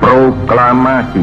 Proklamasi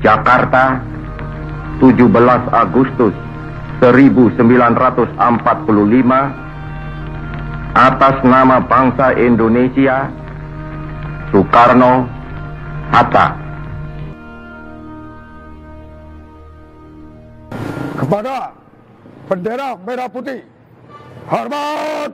Jakarta, 17 Agustus 1945 atas nama bangsa Indonesia Soekarno Hatta. Kepada bendera merah putih hormat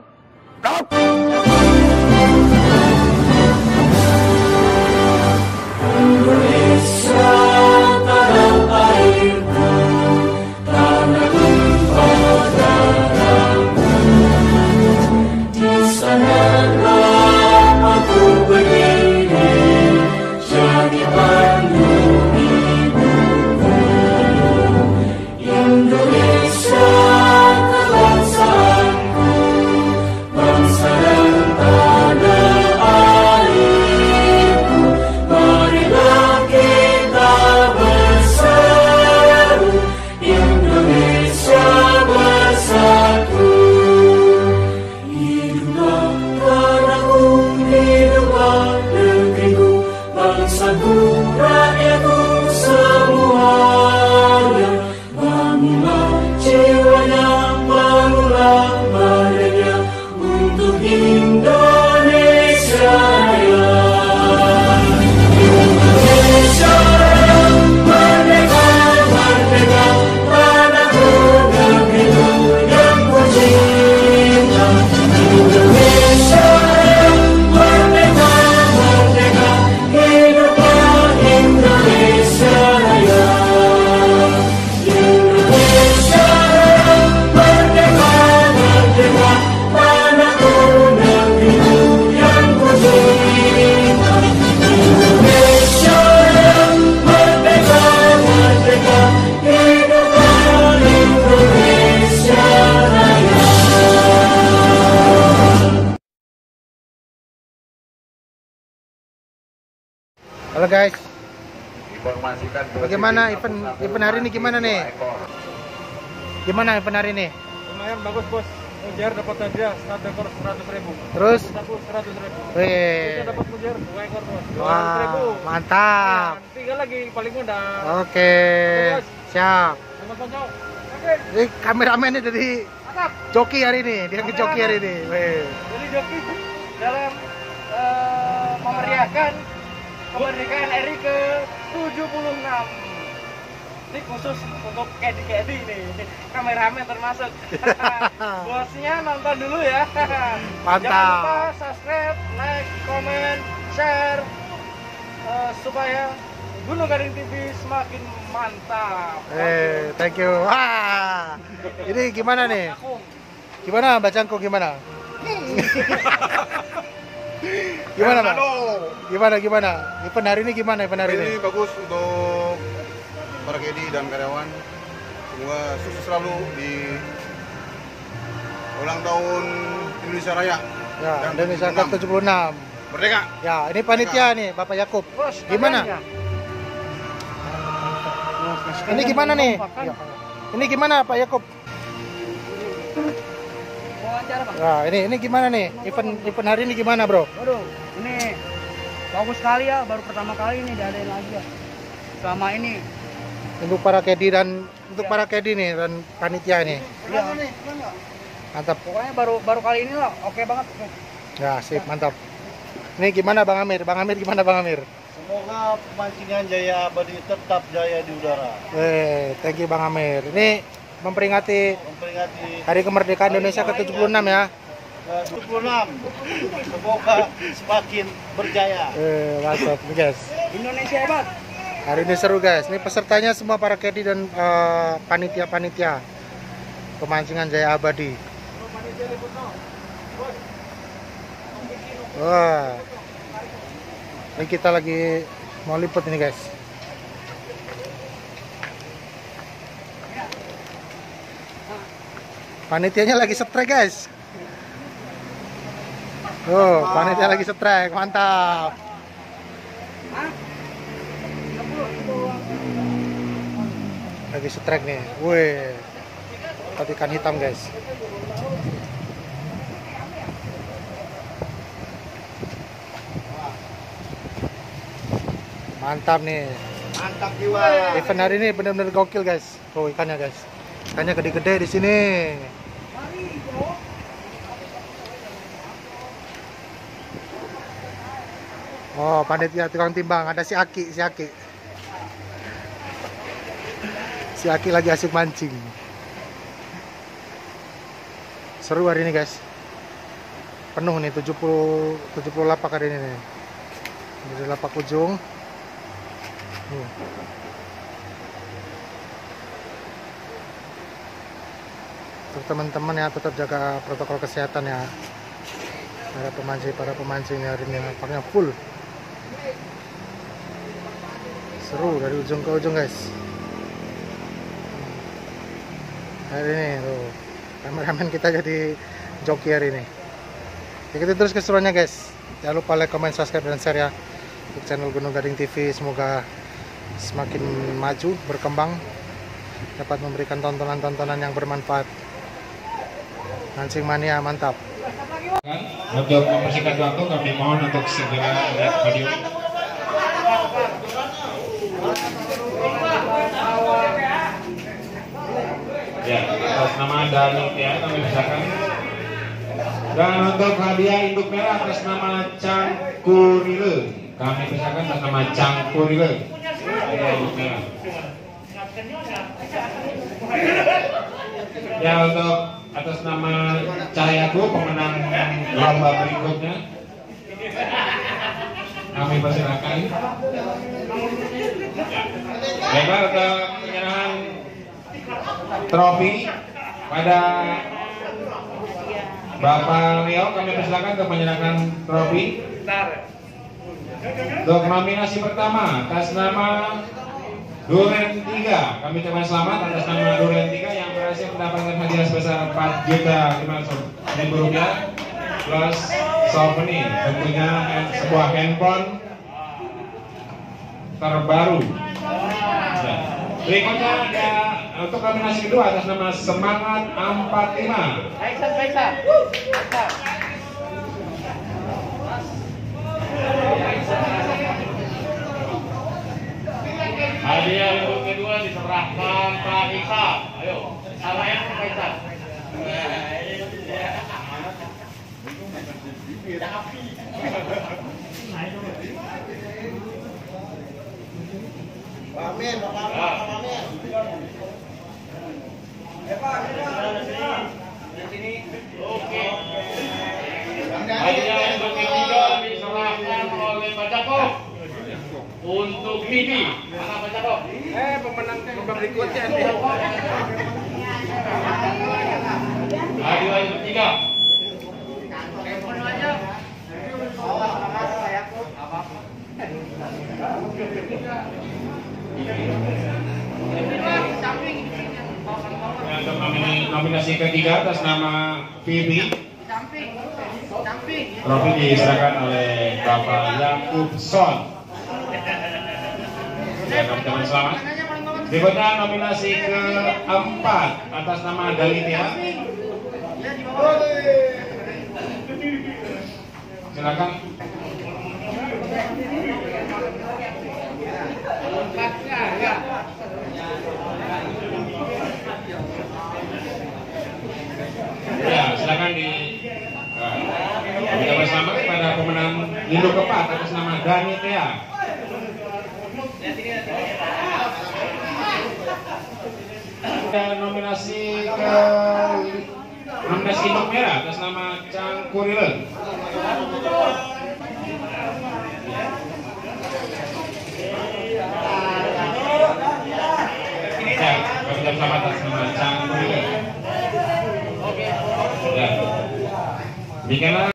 Halo guys, Informasikan bagaimana event event hari ini gimana nih? Gimana event hari ini? lumayan bagus bos. Mujar dapat hadiah satu ekor seratus ribu. Terus, satu seratus ribu. Wih, kita dapat mujar dua ekor bos. Dua wah, ribu. mantap. Nah, tiga lagi paling mudah Oke, siap. Ponco oke. Ini kameramennya dari joki hari ini, dia ngejoki hari ini. Wih. jadi joki dalam eh, memeriahkan kemerdekaan RI ke 76 ini khusus untuk Kedi Kedi nih kameramen termasuk bosnya nonton dulu ya Mantap. jangan lupa subscribe like comment share eh, supaya Gunung Gading TV semakin mantap Eh, thank you. Wah, ini gimana nih? Gimana bacangku gimana? gimana pak? Gimana gimana? Event hari ini gimana event hari ini? Ini bagus untuk para KD dan karyawan. Semoga sukses selalu di ulang tahun Indonesia Raya. Ya, Dan Indonesia 76. ke 76. Merdeka. Ya, ini panitia nih Bapak Yakub. bos Gimana? Ini gimana nih? Ini gimana Pak Yakub? Wawancara bang Nah, ini ini gimana nih? Event event hari ini gimana, Bro? Waduh, ini bagus sekali ya, baru pertama kali ini diadain lagi ya. Selama ini, Untuk para kedi dan untuk para kedi nih dan panitia nih. ya, Mantap. pokoknya baru baru kali ini lah, oke banget. Ya, sip, mantap. Ini gimana Bang Amir? Bang Amir gimana Bang Amir? Semoga pemancingan Jaya Abadi tetap jaya di udara. Eh, thank you Bang Amir. Ini memperingati Memperingati Hari Kemerdekaan Indonesia ke-76 ya. eh, 26. Semoga semakin berjaya. Eh, mantap guys. Indonesia hebat. Hari ini seru guys. Ini pesertanya semua para kedi dan eh, panitia-panitia pemancingan Jaya Abadi. Wah. Ini kita lagi mau liput ini guys. Panitianya lagi setrek guys. Oh, panitia lagi setrek, mantap. lagi setrek nih. Wih Dapat ikan hitam guys. Mantap nih. Mantap jiwa. event hari ini benar-benar gokil guys. Tuh ikannya guys. Ikannya gede-gede di sini oh panitia tukang timbang. Ada si Aki si Aki. Si Aki lagi asik mancing. Seru hari ini guys. Penuh nih 70 70 lapak hari ini nih. Dari lapak ujung. Nih. teman-teman ya tetap jaga protokol kesehatan ya. Para pemancing para pemancing hari ini nampaknya full seru dari ujung ke ujung guys. Hari ini tuh. Kameramen kita jadi joki hari ini. Ikuti terus keseruannya guys. Jangan lupa like, comment, subscribe, dan share ya untuk channel Gunung Gading TV semoga semakin maju berkembang dapat memberikan tontonan-tontonan yang bermanfaat. Mancing mania mantap Untuk mempersingkat waktu kami mohon untuk segera lihat video. Ya, atas nama Dani ya kami misalkan. Dan untuk hadiah induk merah atas nama Cangkurile. Kami misalkan atas nama Cangkurile. Ya untuk atas nama Cahyaku pemenang lomba berikutnya kami persilakan. Baiklah untuk penyerahan trofi pada Bapak Leo kami persilakan untuk menyerahkan trofi. Untuk nominasi pertama atas nama Duren 3 kami ucapkan selamat atas nama Duren 3 yang berhasil mendapatkan hadiah sebesar 4 juta 500 ribu rupiah plus souvenir tentunya sebuah handphone terbaru. Ya. berikutnya ada untuk nominasi kedua atas nama Semangat 45 Baiksan, baiksan. hadiah untuk kedua Pak Isa ayo sama yang Pak Isa Amin, Bapak Amin. Oke. Hadiah untuk ketiga diserahkan oleh Pak Joko untuk TV. Mana Pak Joko? Eh, pemenang lomba berikutnya nih. Yang ketiga. Ya, untuk nomini- nominasi ketiga atas nama Bibi Trofi diserahkan oleh Bapak Yakub Son. Ya, ucapkan selamat. Berikutnya nominasi keempat atas nama Dalitia. Silakan. Ya, silakan di. Kita bersama kepada pemenang induk atas nama Dani Tea. Dan nominasi ke nominasi induk merah atas nama Chang Kurilen. Ya, atas nama Chang Kurilen. Ya.